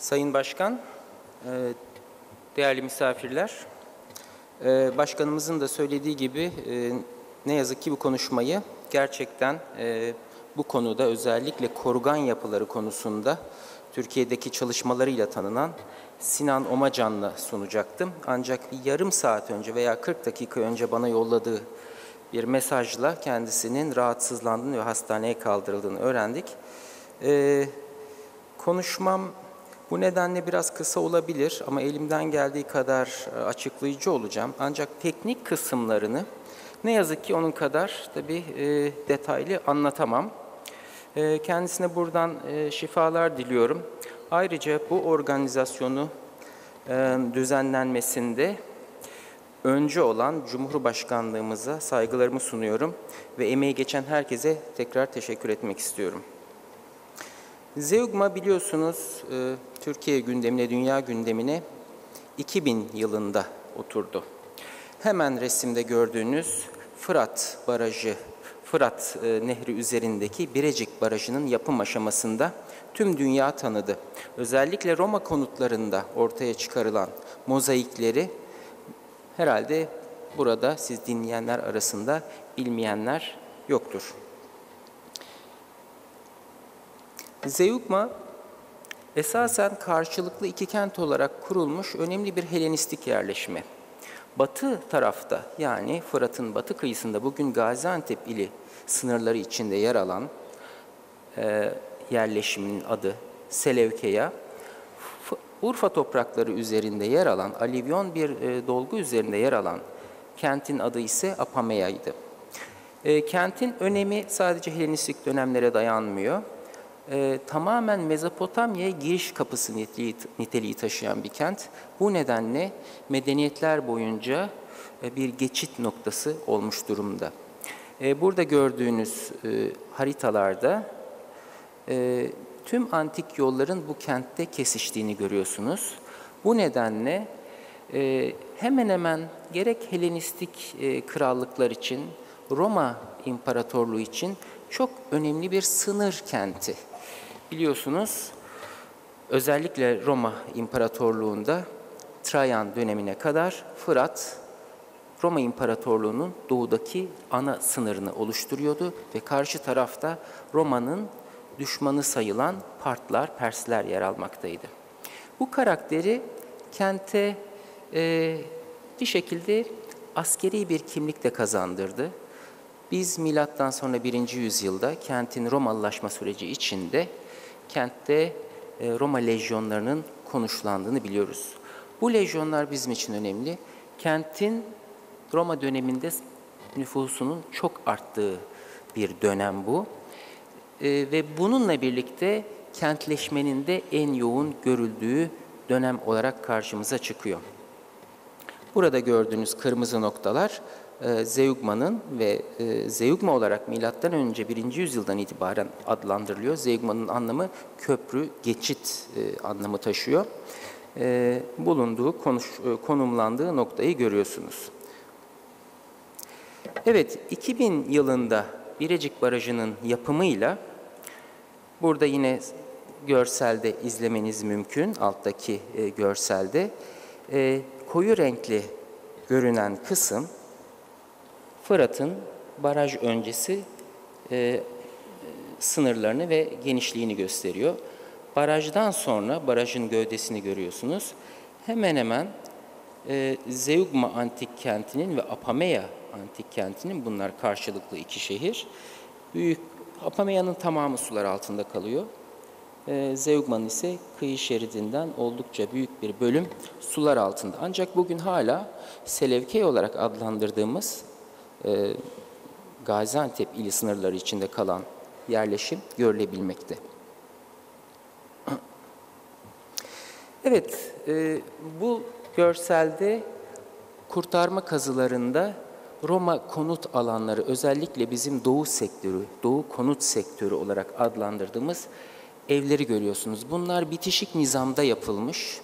Sayın Başkan, e, değerli misafirler, e, Başkanımızın da söylediği gibi e, ne yazık ki bu konuşmayı gerçekten bu konuda özellikle korugan yapıları konusunda Türkiye'deki çalışmalarıyla tanınan Sinan Omacan'la sunacaktım. Ancak bir yarım saat önce veya 40 dakika önce bana yolladığı bir mesajla kendisinin rahatsızlandığını ve hastaneye kaldırıldığını öğrendik. Konuşmam bu nedenle biraz kısa olabilir ama elimden geldiği kadar e, açıklayıcı olacağım. Ancak teknik kısımlarını ne yazık ki onun kadar tabii e, detaylı anlatamam. E, kendisine buradan şifalar diliyorum. Ayrıca bu organizasyonu düzenlenmesinde öncü olan Cumhurbaşkanlığımıza saygılarımı sunuyorum ve emeği geçen herkese tekrar teşekkür etmek istiyorum. Zeugma biliyorsunuz e, Türkiye gündemine, dünya gündemine 2000 yılında oturdu. Hemen resimde gördüğünüz Fırat Barajı, Fırat e, Nehri üzerindeki Birecik Barajı'nın yapım aşamasında tüm dünya tanıdı. Özellikle Roma konutlarında ortaya çıkarılan mozaikleri herhalde burada siz dinleyenler arasında bilmeyenler yoktur. Zeugma esasen karşılıklı iki kent olarak kurulmuş önemli bir Helenistik yerleşme. Batı tarafta yani Fırat'ın batı kıyısında bugün Gaziantep ili sınırları içinde yer alan e, yerleşimin adı Selevkeya, Urfa toprakları üzerinde yer alan, alivyon bir e, dolgu üzerinde yer alan kentin adı ise Apameya'ydı. E, kentin önemi sadece Helenistik dönemlere dayanmıyor e, tamamen Mezopotamya'ya giriş kapısı niteliği, niteliği taşıyan bir kent. Bu nedenle medeniyetler boyunca e, bir geçit noktası olmuş durumda. E, burada gördüğünüz e, haritalarda e, tüm antik yolların bu kentte kesiştiğini görüyorsunuz. Bu nedenle e, hemen hemen gerek Helenistik e, krallıklar için, Roma İmparatorluğu için çok önemli bir sınır kenti. Biliyorsunuz özellikle Roma İmparatorluğu'nda Trajan dönemine kadar Fırat Roma İmparatorluğu'nun doğudaki ana sınırını oluşturuyordu ve karşı tarafta Roma'nın düşmanı sayılan Partlar, Persler yer almaktaydı. Bu karakteri kente e, bir şekilde askeri bir kimlik de kazandırdı. Biz milattan sonra 1. yüzyılda kentin Romalılaşma süreci içinde kentte e, Roma lejyonlarının konuşlandığını biliyoruz. Bu lejyonlar bizim için önemli. Kentin Roma döneminde nüfusunun çok arttığı bir dönem bu. E, ve bununla birlikte kentleşmenin de en yoğun görüldüğü dönem olarak karşımıza çıkıyor. Burada gördüğünüz kırmızı noktalar e, Zeugma'nın ve e, Zeugma olarak milattan önce 1. yüzyıldan itibaren adlandırılıyor. Zeugma'nın anlamı köprü, geçit e, anlamı taşıyor. bulunduğu, konuş, konumlandığı noktayı görüyorsunuz. Evet, 2000 yılında Birecik Barajı'nın yapımıyla burada yine görselde izlemeniz mümkün, alttaki görselde. koyu renkli görünen kısım Fırat'ın baraj öncesi e, sınırlarını ve genişliğini gösteriyor. Barajdan sonra barajın gövdesini görüyorsunuz. Hemen hemen e, Zeugma antik kentinin ve Apameya antik kentinin bunlar karşılıklı iki şehir. Büyük Apameya'nın tamamı sular altında kalıyor. E, Zeugma'nın ise kıyı şeridinden oldukça büyük bir bölüm sular altında. Ancak bugün hala Selevkey olarak adlandırdığımız e, Gaziantep ili sınırları içinde kalan yerleşim görülebilmekte. Evet, e, bu görselde kurtarma kazılarında Roma konut alanları özellikle bizim doğu sektörü, doğu konut sektörü olarak adlandırdığımız evleri görüyorsunuz. Bunlar bitişik nizamda yapılmış.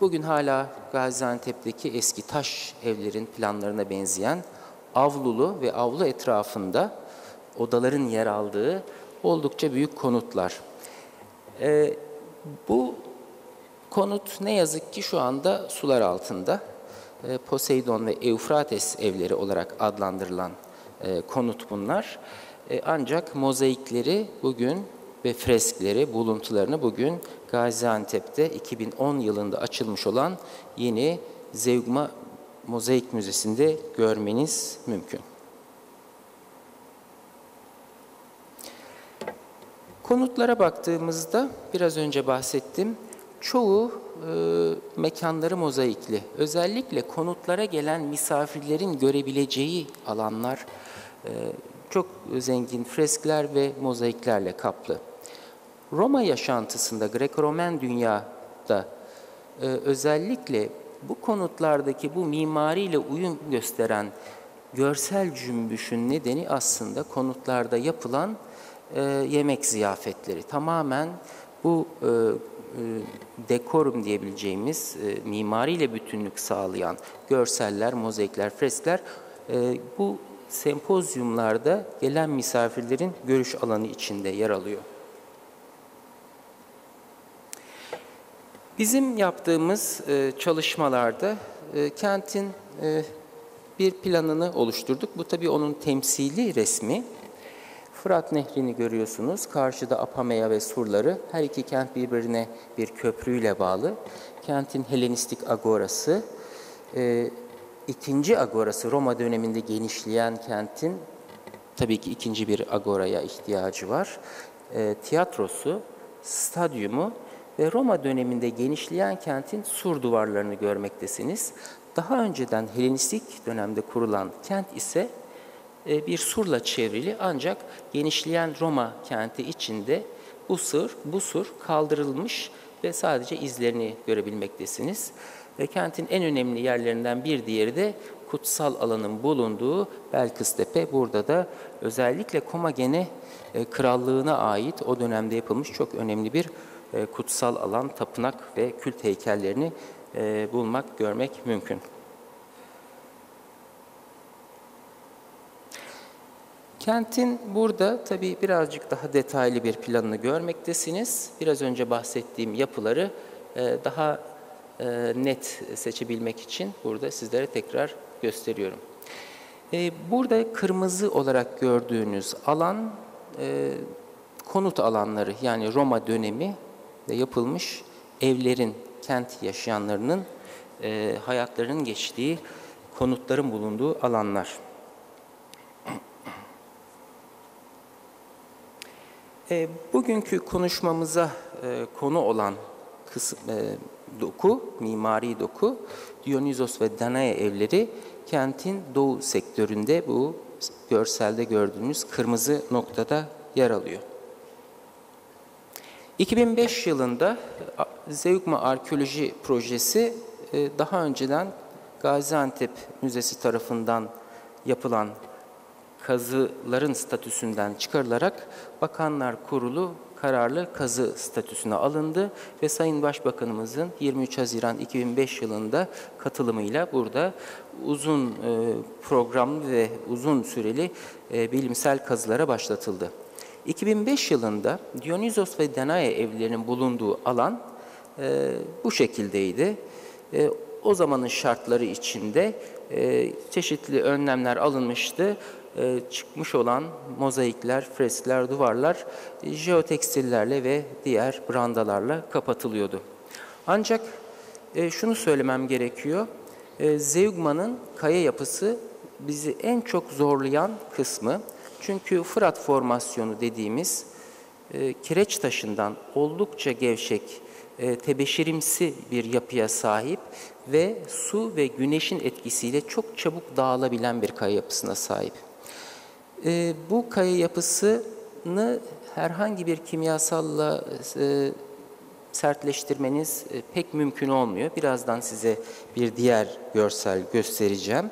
Bugün hala Gaziantep'teki eski taş evlerin planlarına benzeyen avlulu ve avlu etrafında odaların yer aldığı oldukça büyük konutlar. E, bu Konut ne yazık ki şu anda sular altında. E, Poseidon ve Eufrates evleri olarak adlandırılan e, konut bunlar. E, ancak mozaikleri bugün ve freskleri, buluntularını bugün Gaziantep'te 2010 yılında açılmış olan yeni Zeugma Mozaik Müzesi'nde görmeniz mümkün. Konutlara baktığımızda biraz önce bahsettim. Çoğu e, mekanları mozaikli. Özellikle konutlara gelen misafirlerin görebileceği alanlar e, çok zengin freskler ve mozaiklerle kaplı. Roma yaşantısında, Greco-Romen dünyada e, özellikle bu konutlardaki bu mimariyle uyum gösteren görsel cümbüşün nedeni aslında konutlarda yapılan e, yemek ziyafetleri. Tamamen bu e, e, dekorum diyebileceğimiz e, mimariyle bütünlük sağlayan görseller, mozaikler, freskler e, bu sempozyumlarda gelen misafirlerin görüş alanı içinde yer alıyor. Bizim yaptığımız e, çalışmalarda e, kentin e, bir planını oluşturduk. Bu tabii onun temsili resmi. Fırat Nehri'ni görüyorsunuz. Karşıda Apamea ve surları. Her iki kent birbirine bir köprüyle bağlı. Kentin Helenistik agorası, e, ikinci agorası Roma döneminde genişleyen kentin tabii ki ikinci bir agoraya ihtiyacı var. E, tiyatrosu, stadyumu ve Roma döneminde genişleyen kentin sur duvarlarını görmektesiniz. Daha önceden Helenistik dönemde kurulan kent ise e, bir surla çevrili ancak genişleyen Roma kenti içinde bu sur, bu sur kaldırılmış ve sadece izlerini görebilmektesiniz. Ve kentin en önemli yerlerinden bir diğeri de kutsal alanın bulunduğu Belkıs Tepe. Burada da özellikle Komagene e, krallığına ait o dönemde yapılmış çok önemli bir e, kutsal alan, tapınak ve kült heykellerini bulmak, görmek mümkün. Kentin burada tabii birazcık daha detaylı bir planını görmektesiniz. Biraz önce bahsettiğim yapıları e, daha e, net seçebilmek için burada sizlere tekrar gösteriyorum. E, burada kırmızı olarak gördüğünüz alan konut alanları yani Roma dönemi yapılmış evlerin, kent yaşayanlarının hayatlarının geçtiği konutların bulunduğu alanlar. E, bugünkü konuşmamıza e, konu olan kısım, e, doku, mimari doku, Dionysos ve Danae evleri kentin doğu sektöründe bu görselde gördüğünüz kırmızı noktada yer alıyor. 2005 yılında Zeugma Arkeoloji Projesi e, daha önceden Gaziantep Müzesi tarafından yapılan kazıların statüsünden çıkarılarak Bakanlar Kurulu kararlı kazı statüsüne alındı ve Sayın Başbakanımızın 23 Haziran 2005 yılında katılımıyla burada uzun e, programlı ve uzun süreli e, bilimsel kazılara başlatıldı. 2005 yılında Dionysos ve Danae evlerinin bulunduğu alan e, bu şekildeydi. O zamanın şartları içinde çeşitli önlemler alınmıştı. E, çıkmış olan mozaikler, freskler, duvarlar e, jeotekstillerle ve diğer brandalarla kapatılıyordu. Ancak e, şunu söylemem gerekiyor. Zeugma'nın kaya yapısı bizi en çok zorlayan kısmı. Çünkü Fırat formasyonu dediğimiz kireç taşından oldukça gevşek, tebeşirimsi bir yapıya sahip ve su ve güneşin etkisiyle çok çabuk dağılabilen bir kaya yapısına sahip. E, bu kaya yapısını herhangi bir kimyasalla e, sertleştirmeniz e, pek mümkün olmuyor. Birazdan size bir diğer görsel göstereceğim.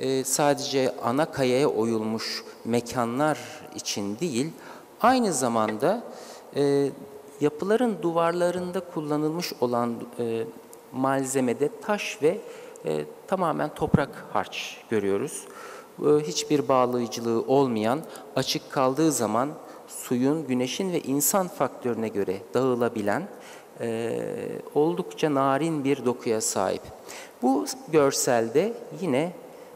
E, sadece ana kayaya oyulmuş mekanlar için değil, aynı zamanda e, yapıların duvarlarında kullanılmış olan e, malzemede taş ve e, tamamen toprak harç görüyoruz hiçbir bağlayıcılığı olmayan, açık kaldığı zaman suyun, güneşin ve insan faktörüne göre dağılabilen e, oldukça narin bir dokuya sahip. Bu görselde yine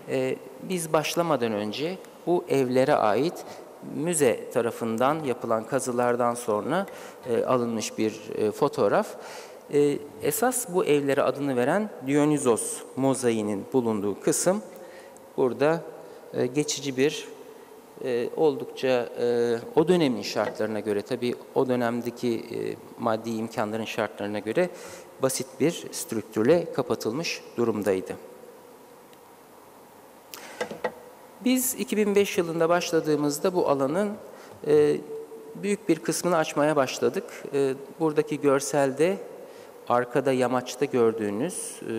e, biz başlamadan önce bu evlere ait müze tarafından yapılan kazılardan sonra e, alınmış bir e, fotoğraf. E, esas bu evlere adını veren Dionysos mozaiğinin bulunduğu kısım burada e, geçici bir e, oldukça e, o dönemin şartlarına göre tabii o dönemdeki e, maddi imkanların şartlarına göre basit bir strüktürle kapatılmış durumdaydı. Biz 2005 yılında başladığımızda bu alanın e, büyük bir kısmını açmaya başladık. E, buradaki görselde arkada yamaçta gördüğünüz e,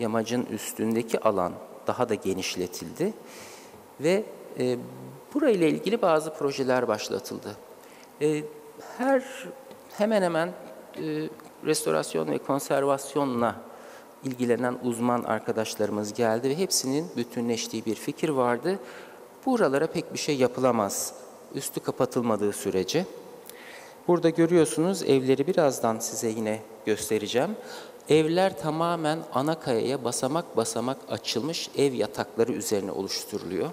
yamacın üstündeki alan daha da genişletildi ve e, burayla ilgili bazı projeler başlatıldı. E, her hemen hemen e, restorasyon ve konservasyonla ilgilenen uzman arkadaşlarımız geldi ve hepsinin bütünleştiği bir fikir vardı. Buralara pek bir şey yapılamaz üstü kapatılmadığı sürece. Burada görüyorsunuz evleri birazdan size yine göstereceğim. Evler tamamen ana kayaya basamak basamak açılmış ev yatakları üzerine oluşturuluyor.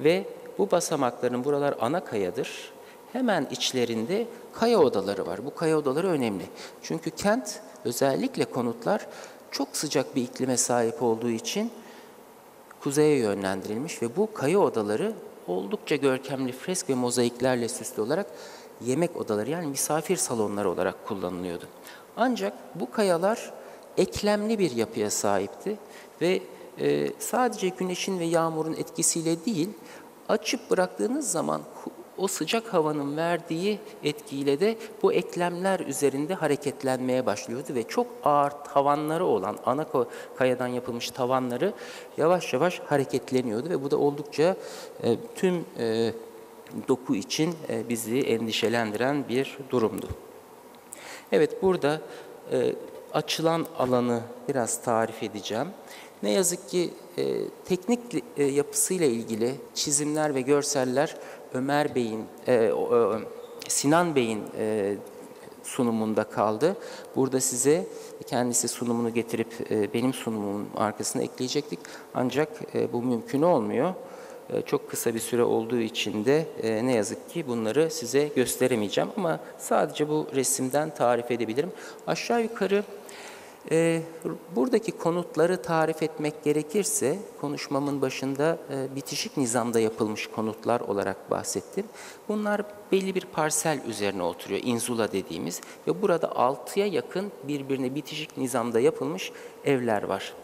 Ve bu basamakların buralar ana kayadır. Hemen içlerinde kaya odaları var. Bu kaya odaları önemli. Çünkü kent özellikle konutlar çok sıcak bir iklime sahip olduğu için kuzeye yönlendirilmiş ve bu kaya odaları oldukça görkemli fresk ve mozaiklerle süslü olarak yemek odaları yani misafir salonları olarak kullanılıyordu. Ancak bu kayalar eklemli bir yapıya sahipti ve e, sadece güneşin ve yağmurun etkisiyle değil, açıp bıraktığınız zaman o sıcak havanın verdiği etkiyle de bu eklemler üzerinde hareketlenmeye başlıyordu ve çok ağır tavanları olan ana kayadan yapılmış tavanları yavaş yavaş hareketleniyordu ve bu da oldukça e, tüm e, doku için e, bizi endişelendiren bir durumdu. Evet burada açılan alanı biraz tarif edeceğim. Ne yazık ki e, teknik e, yapısıyla ilgili çizimler ve görseller Ömer Bey'in, e, e, Sinan Bey'in e, sunumunda kaldı. Burada size kendisi sunumunu getirip e, benim sunumumun arkasına ekleyecektik. Ancak e, bu mümkün olmuyor. E, çok kısa bir süre olduğu için de e, ne yazık ki bunları size gösteremeyeceğim ama sadece bu resimden tarif edebilirim. Aşağı yukarı e, buradaki konutları tarif etmek gerekirse konuşmamın başında e, bitişik nizamda yapılmış konutlar olarak bahsettim. Bunlar belli bir parsel üzerine oturuyor, inzula dediğimiz ve burada 6'ya yakın birbirine bitişik nizamda yapılmış evler var.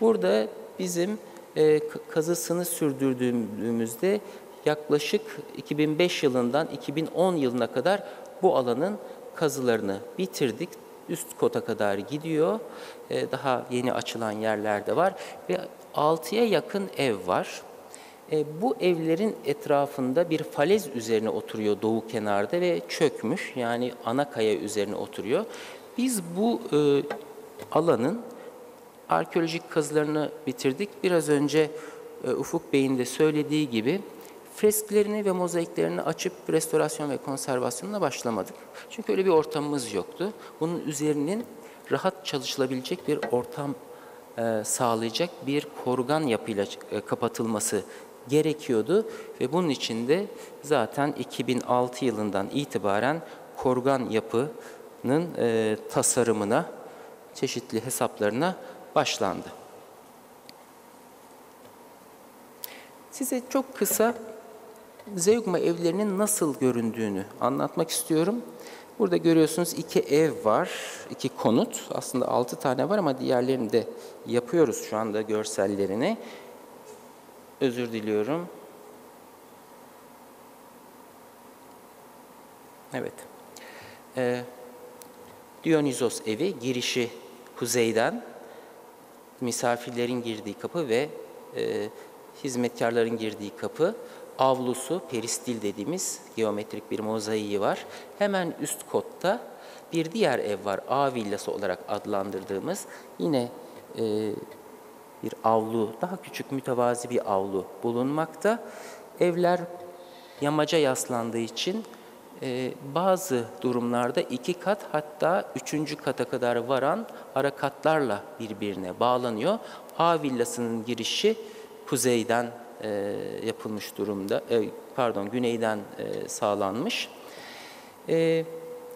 Burada bizim e, kazısını sürdürdüğümüzde yaklaşık 2005 yılından 2010 yılına kadar bu alanın kazılarını bitirdik üst kota kadar gidiyor. E, daha yeni açılan yerler de var ve 6'ya yakın ev var. E, bu evlerin etrafında bir falez üzerine oturuyor doğu kenarda ve çökmüş yani ana kaya üzerine oturuyor. Biz bu e, alanın arkeolojik kazılarını bitirdik. Biraz önce Ufuk Bey'in de söylediği gibi fresklerini ve mozaiklerini açıp restorasyon ve konservasyonuna başlamadık. Çünkü öyle bir ortamımız yoktu. Bunun üzerinin rahat çalışılabilecek bir ortam e, sağlayacak bir korgan yapıyla e, kapatılması gerekiyordu ve bunun için de zaten 2006 yılından itibaren korgan yapının e, tasarımına, çeşitli hesaplarına başlandı. Size çok kısa Zeugma evlerinin nasıl göründüğünü anlatmak istiyorum. Burada görüyorsunuz iki ev var, iki konut. Aslında altı tane var ama diğerlerini de yapıyoruz şu anda görsellerini. Özür diliyorum. Evet. Ee, Dionysos evi girişi kuzeyden misafirlerin girdiği kapı ve e, hizmetkarların girdiği kapı avlusu, peristil dediğimiz geometrik bir mozaiği var. Hemen üst kotta bir diğer ev var, A villası olarak adlandırdığımız. Yine e, bir avlu, daha küçük mütevazi bir avlu bulunmakta. Evler yamaca yaslandığı için e, bazı durumlarda iki kat hatta üçüncü kata kadar varan ara katlarla birbirine bağlanıyor. A villasının girişi kuzeyden e, yapılmış durumda, e, pardon güneyden e, sağlanmış. E,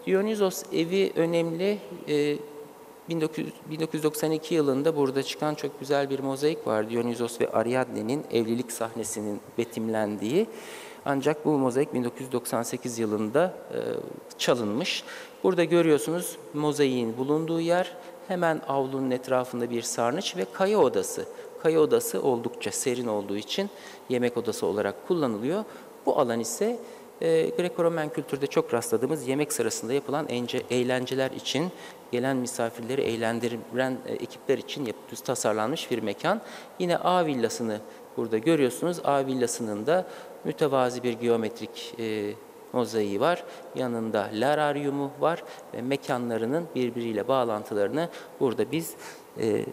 Dionysos evi önemli. E, 1900, 1992 yılında burada çıkan çok güzel bir mozaik var. Dionysos ve Ariadne'nin evlilik sahnesinin betimlendiği. Ancak bu mozaik 1998 yılında e, çalınmış. Burada görüyorsunuz mozaiğin bulunduğu yer hemen avlunun etrafında bir sarnıç ve kaya odası. Kaya odası oldukça serin olduğu için yemek odası olarak kullanılıyor. Bu alan ise e, Greco-Romen kültürde çok rastladığımız yemek sırasında yapılan ence, eğlenceler için, gelen misafirleri eğlendiren e, ekipler için yapı, tasarlanmış bir mekan. Yine A villasını burada görüyorsunuz. A villasının da mütevazi bir geometrik e, mozaiği var. Yanında lararyumu var ve mekanlarının birbiriyle bağlantılarını burada biz e,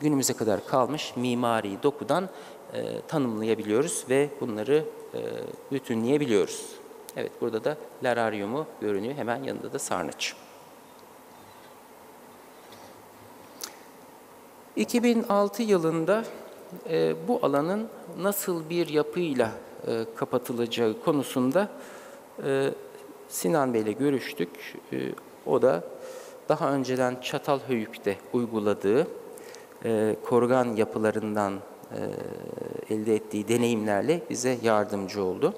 günümüze kadar kalmış mimari dokudan e, tanımlayabiliyoruz ve bunları e, bütünleyebiliyoruz. Evet burada da lararyumu görünüyor. Hemen yanında da sarnıç. 2006 yılında e, bu alanın nasıl bir yapıyla e, kapatılacağı konusunda e, Sinan Bey ile görüştük. E, o da daha önceden Çatalhöyük'te uyguladığı e, korgan yapılarından e, elde ettiği deneyimlerle bize yardımcı oldu.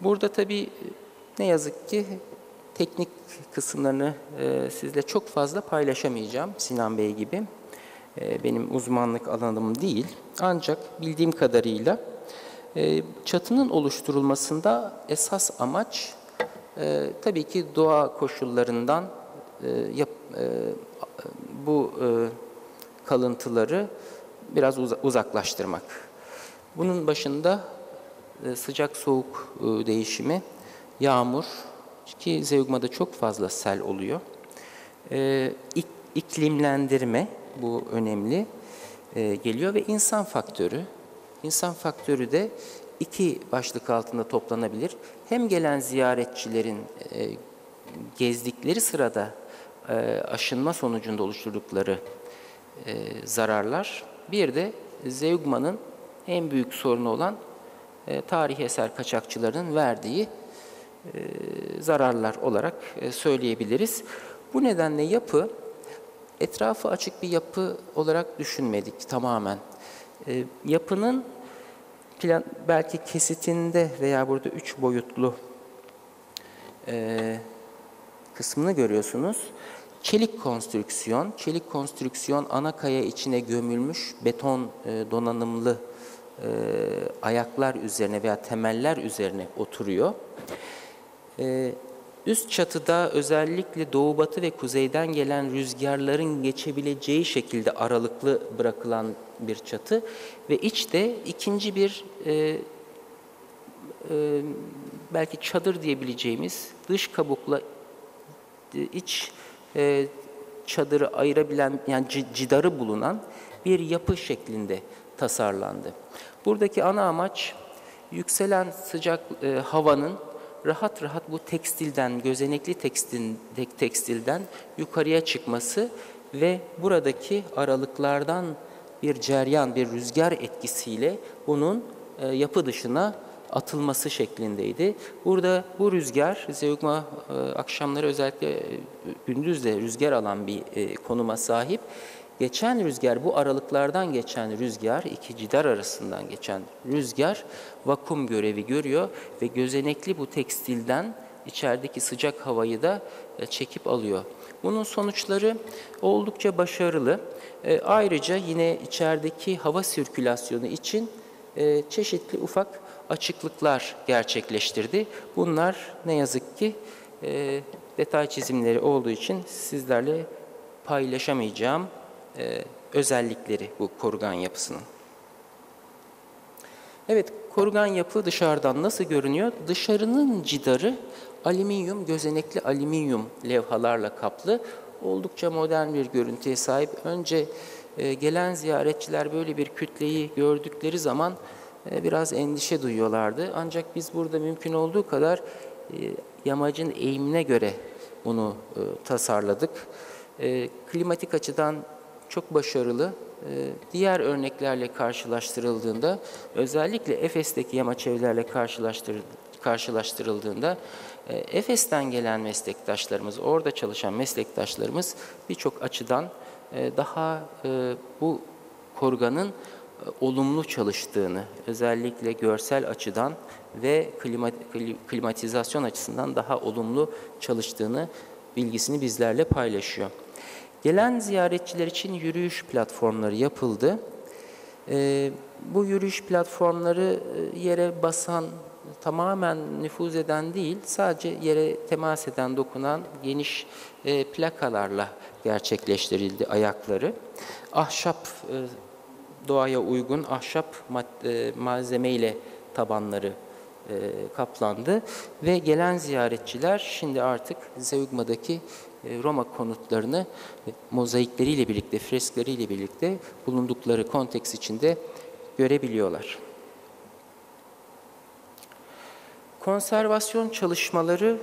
Burada tabii ne yazık ki teknik kısımlarını e, sizle çok fazla paylaşamayacağım Sinan Bey gibi. E, benim uzmanlık alanım değil. Ancak bildiğim kadarıyla e, çatının oluşturulmasında esas amaç e, tabii ki doğa koşullarından e, yap, e, bu e, kalıntıları biraz uzaklaştırmak. Bunun başında e, sıcak soğuk e, değişimi, yağmur ki Zeugma'da çok fazla sel oluyor. E, iklimlendirme bu önemli geliyor ve insan faktörü. İnsan faktörü de iki başlık altında toplanabilir. Hem gelen ziyaretçilerin gezdikleri sırada aşınma sonucunda oluşturdukları zararlar bir de Zeugma'nın en büyük sorunu olan e, tarihi eser kaçakçılarının verdiği e, zararlar olarak e, söyleyebiliriz. Bu nedenle yapı etrafı açık bir yapı olarak düşünmedik tamamen. E, yapının plan, belki kesitinde veya burada üç boyutlu e, kısmını görüyorsunuz. Çelik konstrüksiyon, çelik konstrüksiyon ana kaya içine gömülmüş beton e, donanımlı e, ayaklar üzerine veya temeller üzerine oturuyor. E, üst çatıda özellikle doğu batı ve kuzeyden gelen rüzgarların geçebileceği şekilde aralıklı bırakılan bir çatı ve içte ikinci bir belki çadır diyebileceğimiz dış kabukla iç e, çadırı ayırabilen yani cidarı bulunan bir yapı şeklinde tasarlandı. Buradaki ana amaç yükselen sıcak e, havanın rahat rahat bu tekstilden, gözenekli tekstil, tekstilden yukarıya çıkması ve buradaki aralıklardan bir ceryan, bir rüzgar etkisiyle bunun e, yapı dışına atılması şeklindeydi. Burada bu rüzgar, Zeugma e, akşamları özellikle e, gündüz de rüzgar alan bir e, konuma sahip. Geçen rüzgar, bu aralıklardan geçen rüzgar, iki cidar arasından geçen rüzgar vakum görevi görüyor ve gözenekli bu tekstilden içerideki sıcak havayı da çekip alıyor. Bunun sonuçları oldukça başarılı. ayrıca yine içerideki hava sirkülasyonu için çeşitli ufak açıklıklar gerçekleştirdi. Bunlar ne yazık ki e, detay çizimleri olduğu için sizlerle paylaşamayacağım e, özellikleri bu korugan yapısının. Evet, korugan yapı dışarıdan nasıl görünüyor? Dışarının cidarı alüminyum, gözenekli alüminyum levhalarla kaplı. Oldukça modern bir görüntüye sahip. Önce e, gelen ziyaretçiler böyle bir kütleyi gördükleri zaman biraz endişe duyuyorlardı. Ancak biz burada mümkün olduğu kadar e, yamacın eğimine göre bunu e, tasarladık. E, klimatik açıdan çok başarılı. E, diğer örneklerle karşılaştırıldığında, özellikle Efes'teki yamaç evlerle karşılaştır, karşılaştırıldığında, e, Efes'ten gelen meslektaşlarımız, orada çalışan meslektaşlarımız birçok açıdan e, daha e, bu korganın e, olumlu çalıştığını, özellikle görsel açıdan ve klima, kli- klimatizasyon açısından daha olumlu çalıştığını bilgisini bizlerle paylaşıyor. Gelen ziyaretçiler için yürüyüş platformları yapıldı. Ee, bu yürüyüş platformları e, yere basan, tamamen nüfuz eden değil, sadece yere temas eden, dokunan geniş e, plakalarla gerçekleştirildi ayakları. Ahşap, e, doğaya uygun ahşap e, malzeme ile tabanları e, kaplandı ve gelen ziyaretçiler şimdi artık Zeugma'daki e, Roma konutlarını e, mozaikleriyle birlikte, freskleriyle birlikte bulundukları konteks içinde görebiliyorlar. Konservasyon çalışmaları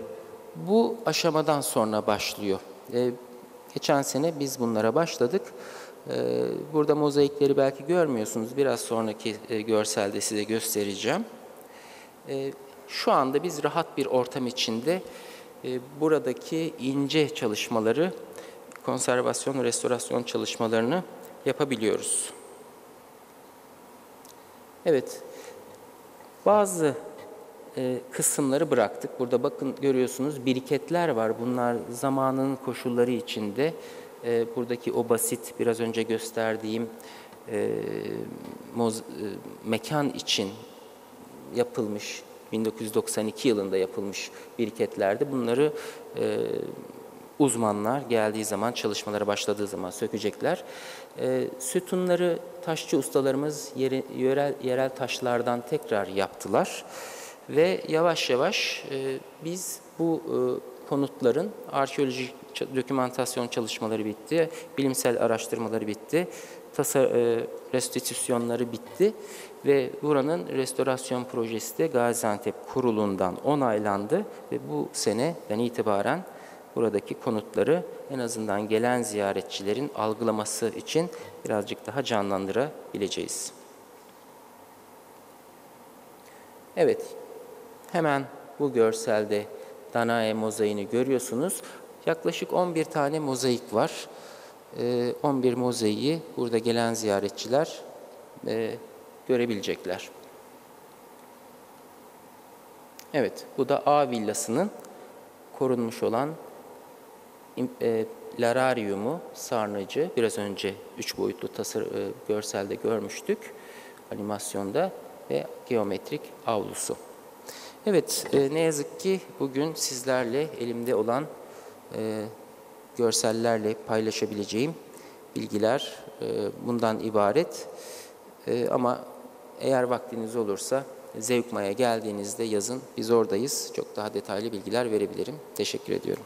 bu aşamadan sonra başlıyor. E, geçen sene biz bunlara başladık. E, burada mozaikleri belki görmüyorsunuz. Biraz sonraki e, görselde size göstereceğim. E, şu anda biz rahat bir ortam içinde e, buradaki ince çalışmaları, konservasyon restorasyon çalışmalarını yapabiliyoruz. Evet, bazı e, kısımları bıraktık. Burada bakın görüyorsunuz biriketler var. Bunlar zamanın koşulları içinde. E, buradaki o basit biraz önce gösterdiğim e, moz, e, mekan için yapılmış 1992 yılında yapılmış biriketlerdi. Bunları e, uzmanlar geldiği zaman, çalışmalara başladığı zaman sökecekler. E, sütunları taşçı ustalarımız yeri, yörel, yerel taşlardan tekrar yaptılar. Ve yavaş yavaş e, biz bu e, konutların arkeolojik dokümantasyon çalışmaları bitti, bilimsel araştırmaları bitti, tasa, e, restitüsyonları bitti ve buranın restorasyon projesi de Gaziantep Kurulu'ndan onaylandı ve bu seneden itibaren buradaki konutları en azından gelen ziyaretçilerin algılaması için birazcık daha canlandırabileceğiz. Evet, hemen bu görselde Danae mozaiğini görüyorsunuz. Yaklaşık 11 tane mozaik var. Ee, 11 mozaiği burada gelen ziyaretçiler e, görebilecekler. Evet, bu da A villasının korunmuş olan e, lararyumu, sarnıcı. Biraz önce üç boyutlu tasar, e, görselde görmüştük animasyonda ve geometrik avlusu. Evet, e, ne yazık ki bugün sizlerle elimde olan e, görsellerle paylaşabileceğim bilgiler e, bundan ibaret. E, ama eğer vaktiniz olursa Zevkma'ya geldiğinizde yazın biz oradayız. Çok daha detaylı bilgiler verebilirim. Teşekkür ediyorum.